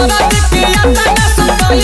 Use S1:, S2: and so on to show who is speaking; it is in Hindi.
S1: मरद के अतना सताई